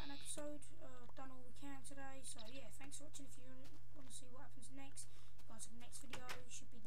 episode. Uh, done all we can today. So yeah, thanks for watching. If you want to see what happens next, guys, the next video. Should be